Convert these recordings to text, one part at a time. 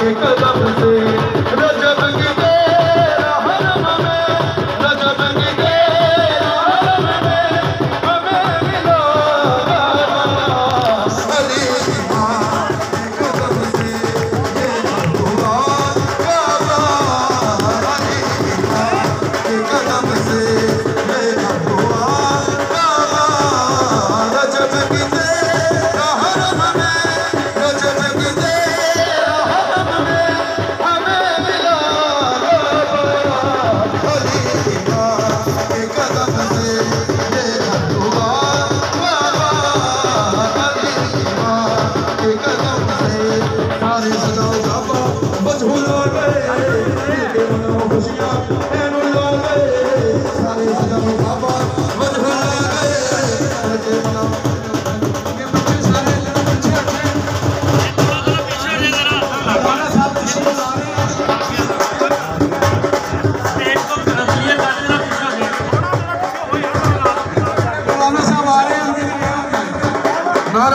کے قدم سے رجب خوشیاں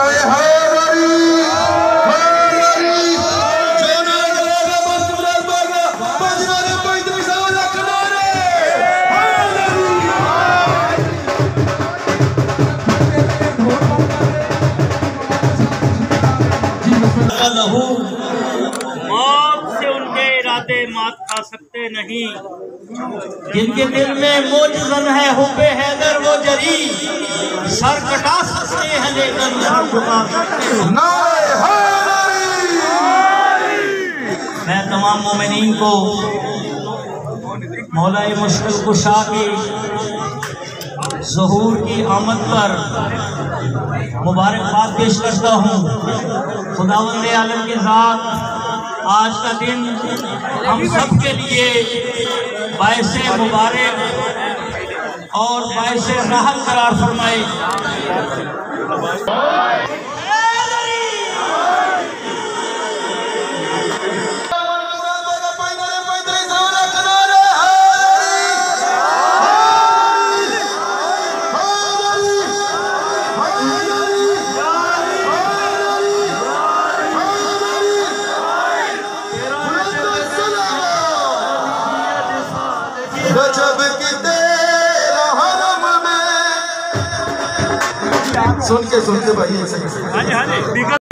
این موت سے ان کے ارادے مات کھا سکتے نہیں۔ جن کے دل میں موجزن ہے حب حیدر وہ جری سر کٹا سکتے ہیں لیکن سر جھکا سکتے ہیں میں تمام مومنین کو مولا مشکل کشا کی ظہور کی آمد پر مبارکباد پیش کرتا ہوں۔ خداوند عالم کے ذات، آج کا دن ہم سب کے لیے باعث مبارک اور باعث راحت قرار فرمائے۔ رجب کی تیرا حرم میں سن کے سن کے بھائی ایسے